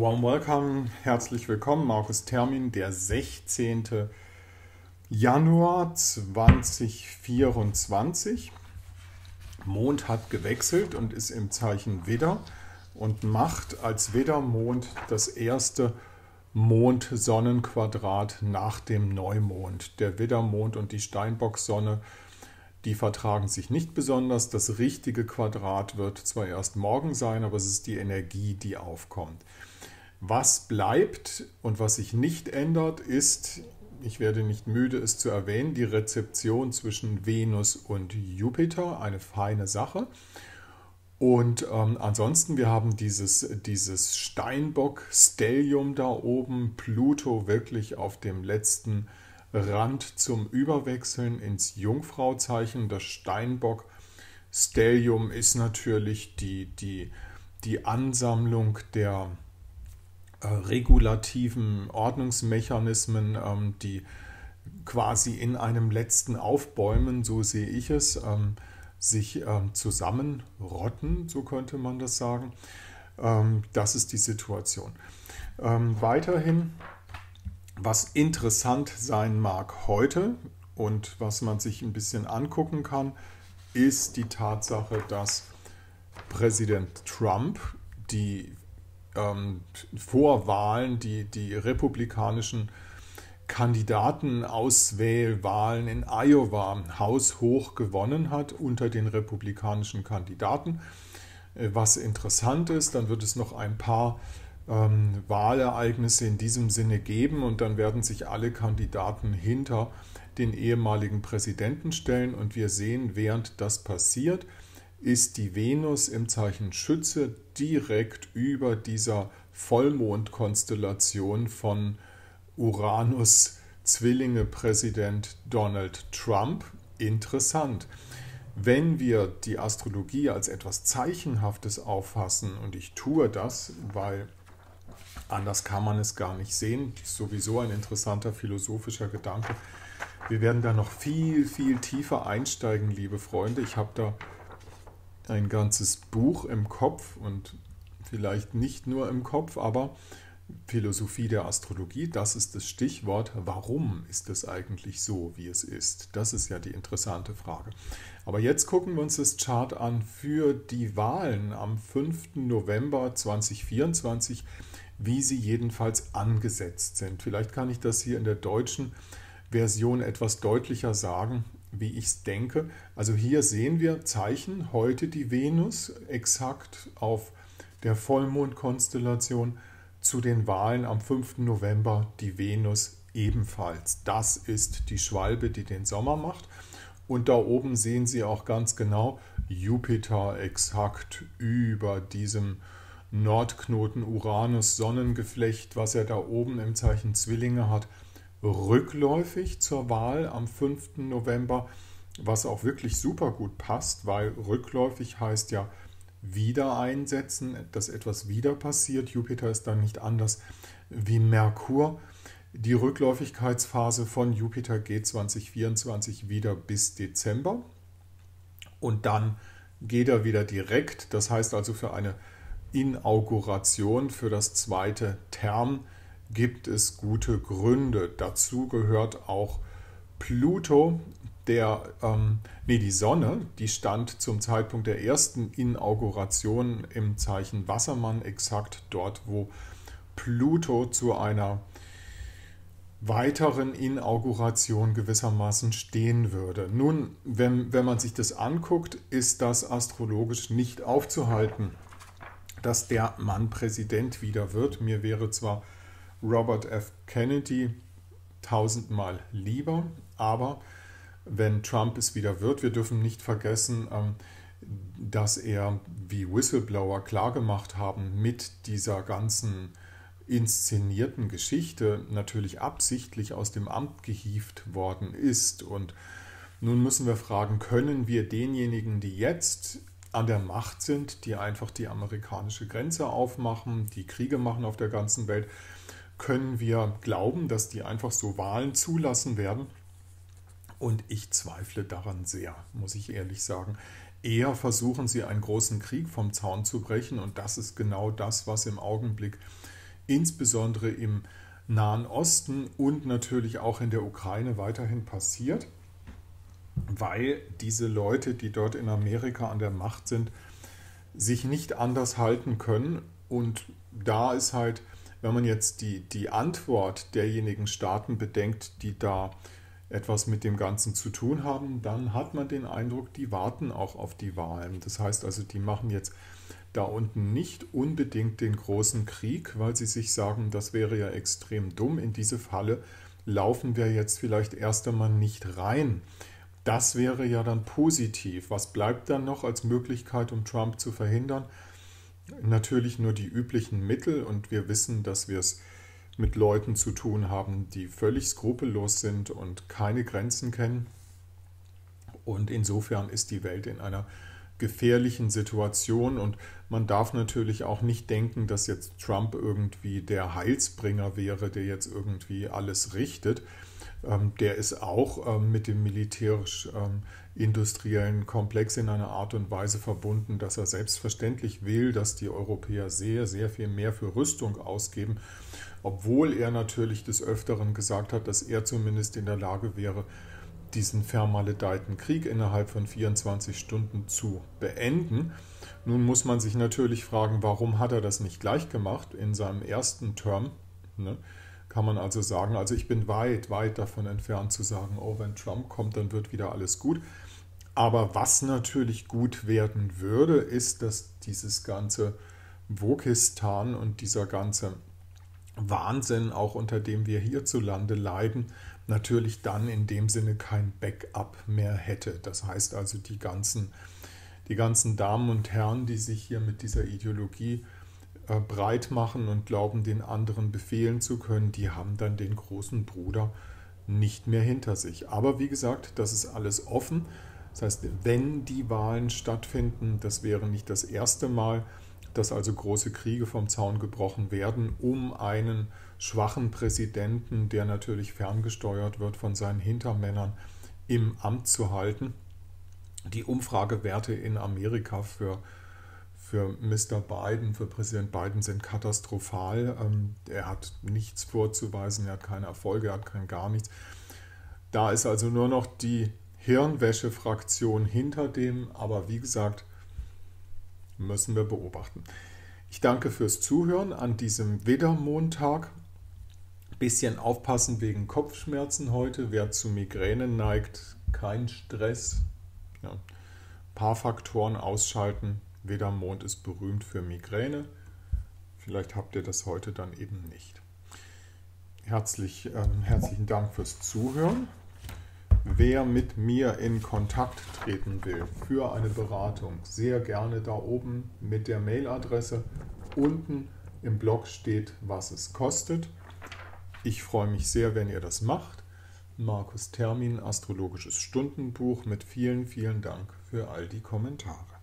Warm welcome, herzlich willkommen, Markus Termin, der 16. Januar 2024. Mond hat gewechselt und ist im Zeichen Widder und macht als Widdermond das erste Mond-Sonnenquadrat nach dem Neumond. Der Widdermond und die Steinbock-Sonne, die vertragen sich nicht besonders. Das richtige Quadrat wird zwar erst morgen sein, aber es ist die Energie, die aufkommt. Was bleibt und was sich nicht ändert, ist, ich werde nicht müde, es zu erwähnen, die Rezeption zwischen Venus und Jupiter, eine feine Sache. Und ähm, ansonsten, wir haben dieses, dieses Steinbock-Stellium da oben, Pluto wirklich auf dem letzten Rand zum Überwechseln ins Jungfrauzeichen. Das Steinbock-Stellium ist natürlich die, die, die Ansammlung der regulativen Ordnungsmechanismen, ähm, die quasi in einem letzten Aufbäumen, so sehe ich es, ähm, sich ähm, zusammenrotten, so könnte man das sagen. das ist die Situation. weiterhin, was interessant sein mag heute und was man sich ein bisschen angucken kann, ist die Tatsache, dass Präsident Trump die ähm, Vorwahlen, die, die republikanischen Kandidatenauswählwahlen in Iowa haushoch gewonnen hat unter den republikanischen Kandidaten. Äh, was interessant ist, dann wird es noch ein paar ähm, Wahlereignisse in diesem Sinne geben und dann werden sich alle Kandidaten hinter den ehemaligen Präsidenten stellen und wir sehen, während das passiert, ist die Venus im Zeichen Schütze direkt über dieser Vollmondkonstellation von Uranus Zwillinge Präsident Donald Trump. Interessant. Wenn wir die Astrologie als etwas Zeichenhaftes auffassen, und ich tue das, weil anders kann man es gar nicht sehen, sowieso ein interessanter philosophischer Gedanke. Wir werden da noch viel, viel tiefer einsteigen, liebe Freunde. Ich habe da ein ganzes Buch im Kopf und vielleicht nicht nur im Kopf, aber Philosophie der Astrologie, das ist das Stichwort. Warum ist es eigentlich so, wie es ist? Das ist ja die interessante Frage. Aber jetzt gucken wir uns das Chart an für die Wahlen am 5. November 2024, wie sie jedenfalls angesetzt sind. Vielleicht kann ich das hier in der deutschen Version etwas deutlicher sagen wie ich es denke. Also hier sehen wir Zeichen, heute die Venus exakt auf der Vollmondkonstellation, zu den Wahlen am 5. November die Venus ebenfalls. Das ist die Schwalbe, die den Sommer macht. Und da oben sehen Sie auch ganz genau Jupiter exakt über diesem Nordknoten Uranus-Sonnengeflecht, was er da oben im Zeichen Zwillinge hat rückläufig zur Wahl am 5. November, was auch wirklich super gut passt, weil rückläufig heißt ja wieder einsetzen, dass etwas wieder passiert. Jupiter ist dann nicht anders wie Merkur. Die Rückläufigkeitsphase von Jupiter geht 2024 wieder bis Dezember und dann geht er wieder direkt. Das heißt also für eine Inauguration für das zweite Term gibt es gute Gründe. Dazu gehört auch Pluto, der, ähm, nee, die Sonne, die stand zum Zeitpunkt der ersten Inauguration im Zeichen Wassermann exakt dort, wo Pluto zu einer weiteren Inauguration gewissermaßen stehen würde. Nun, wenn, wenn man sich das anguckt, ist das astrologisch nicht aufzuhalten, dass der Mann Präsident wieder wird. Mir wäre zwar Robert F. Kennedy tausendmal lieber. Aber wenn Trump es wieder wird, wir dürfen nicht vergessen, ähm, dass er, wie Whistleblower klargemacht haben, mit dieser ganzen inszenierten Geschichte natürlich absichtlich aus dem Amt gehievt worden ist. Und nun müssen wir fragen, können wir denjenigen, die jetzt an der Macht sind, die einfach die amerikanische Grenze aufmachen, die Kriege machen auf der ganzen Welt, können wir glauben, dass die einfach so Wahlen zulassen werden. Und ich zweifle daran sehr, muss ich ehrlich sagen. Eher versuchen sie einen großen Krieg vom Zaun zu brechen und das ist genau das, was im Augenblick insbesondere im Nahen Osten und natürlich auch in der Ukraine weiterhin passiert, weil diese Leute, die dort in Amerika an der Macht sind, sich nicht anders halten können. Und da ist halt, wenn man jetzt die, die Antwort derjenigen Staaten bedenkt, die da etwas mit dem Ganzen zu tun haben, dann hat man den Eindruck, die warten auch auf die Wahlen. Das heißt also, die machen jetzt da unten nicht unbedingt den großen Krieg, weil sie sich sagen, das wäre ja extrem dumm. In diese Falle laufen wir jetzt vielleicht erst einmal nicht rein. Das wäre ja dann positiv. Was bleibt dann noch als Möglichkeit, um Trump zu verhindern? Natürlich nur die üblichen Mittel und wir wissen, dass wir es mit Leuten zu tun haben, die völlig skrupellos sind und keine Grenzen kennen. Und insofern ist die Welt in einer gefährlichen Situation und man darf natürlich auch nicht denken, dass jetzt Trump irgendwie der Heilsbringer wäre, der jetzt irgendwie alles richtet. Ähm, der ist auch ähm, mit dem militärisch-industriellen ähm, Komplex in einer Art und Weise verbunden, dass er selbstverständlich will, dass die Europäer sehr, sehr viel mehr für Rüstung ausgeben obwohl er natürlich des Öfteren gesagt hat, dass er zumindest in der Lage wäre, diesen vermaledeiten Krieg innerhalb von 24 Stunden zu beenden. Nun muss man sich natürlich fragen, warum hat er das nicht gleich gemacht in seinem ersten Term? Ne? Kann man also sagen, also ich bin weit, weit davon entfernt zu sagen, oh, wenn Trump kommt, dann wird wieder alles gut. Aber was natürlich gut werden würde, ist, dass dieses ganze Wokistan und dieser ganze Wahnsinn, auch unter dem wir hierzulande leiden, natürlich dann in dem Sinne kein Backup mehr hätte. Das heißt also, die ganzen, die ganzen Damen und Herren, die sich hier mit dieser Ideologie äh, breit machen und glauben, den anderen befehlen zu können, die haben dann den großen Bruder nicht mehr hinter sich. Aber wie gesagt, das ist alles offen. Das heißt, wenn die Wahlen stattfinden, das wäre nicht das erste Mal, dass also große Kriege vom Zaun gebrochen werden, um einen schwachen Präsidenten, der natürlich ferngesteuert wird von seinen Hintermännern, im Amt zu halten. Die Umfragewerte in Amerika für, für Mr. Biden, für Präsident Biden sind katastrophal. Ähm, er hat nichts vorzuweisen, er hat keine Erfolge, er hat kein gar nichts. Da ist also nur noch die Hirnwäsche-Fraktion hinter dem, aber wie gesagt, müssen wir beobachten. Ich danke fürs Zuhören an diesem Widdermontag. Bisschen aufpassen wegen Kopfschmerzen heute. Wer zu Migräne neigt, kein Stress. Ja. paar Faktoren ausschalten. Widdermond ist berühmt für Migräne. Vielleicht habt ihr das heute dann eben nicht. Herzlich, äh, herzlichen Dank fürs Zuhören. Wer mit mir in Kontakt treten will für eine Beratung, sehr gerne da oben mit der Mailadresse. Unten im Blog steht, was es kostet. Ich freue mich sehr, wenn ihr das macht. Markus Termin, Astrologisches Stundenbuch mit vielen, vielen Dank für all die Kommentare.